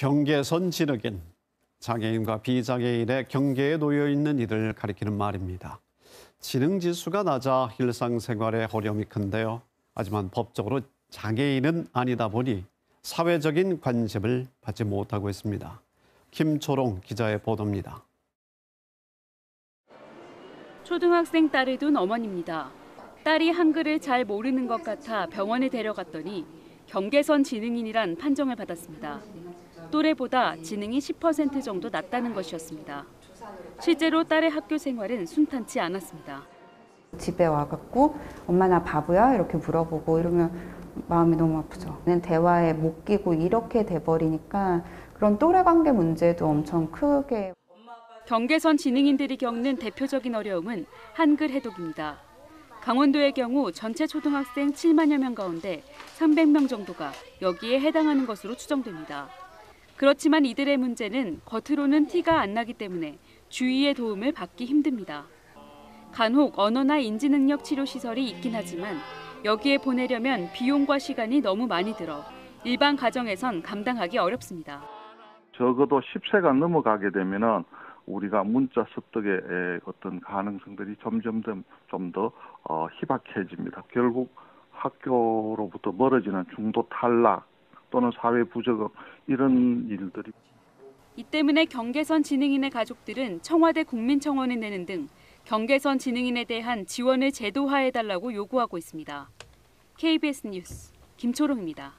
경계선 지르긴 장애인과 비장애인의 경계에 놓여 있는 이를 가리키는 말입니다. 지능 지수가 낮아 일상생활에 어려움이 큰데요. 하지만 법적으로 장애인은 아니다 보니 사회적인 관심을 받지 못하고 있습니다. 김초롱 기자의 보도입니다. 초등학생 딸을 둔 어머니입니다. 딸이 한글을 잘 모르는 것 같아 병원에 데려갔더니 경계선 지능인이란 판정을 받았습니다. 또래보다 지능이 10% 정도 낮다는 것이었습니다. 실제로 딸의 학교 생활은 순탄치 않았습니다. 집에 와갖고 엄마 나 바보야 이렇게 물어보고 이러면 마음이 너무 아프죠. 대화에 못 끼고 이렇게 돼버리니까 그런 또래 관계 문제도 엄청 크게 경계선 지능인들이 겪는 대표적인 어려움은 한글 해독입니다. 강원도의 경우 전체 초등학생 7만여 명 가운데 300명 정도가 여기에 해당하는 것으로 추정됩니다. 그렇지만 이들의 문제는 겉으로는 티가 안 나기 때문에 주위의 도움을 받기 힘듭니다. 간혹 언어나 인지능력 치료 시설이 있긴 하지만 여기에 보내려면 비용과 시간이 너무 많이 들어 일반 가정에선 감당하기 어렵습니다. 적어도 10세가 넘어가게 되면은 우리가 문자 습득의 어떤 가능성들이 점점 좀더 어, 희박해집니다. 결국 학교로부터 멀어지는 중도 탈락 또는 사회 부적응 이런 일들이 이 때문에 경계선 지능인의 가족들은 청와대 국민청원을 내는 등 경계선 지능인에 대한 지원을 제도화해달라고 요구하고 있습니다. KBS 뉴스 김초롱입니다.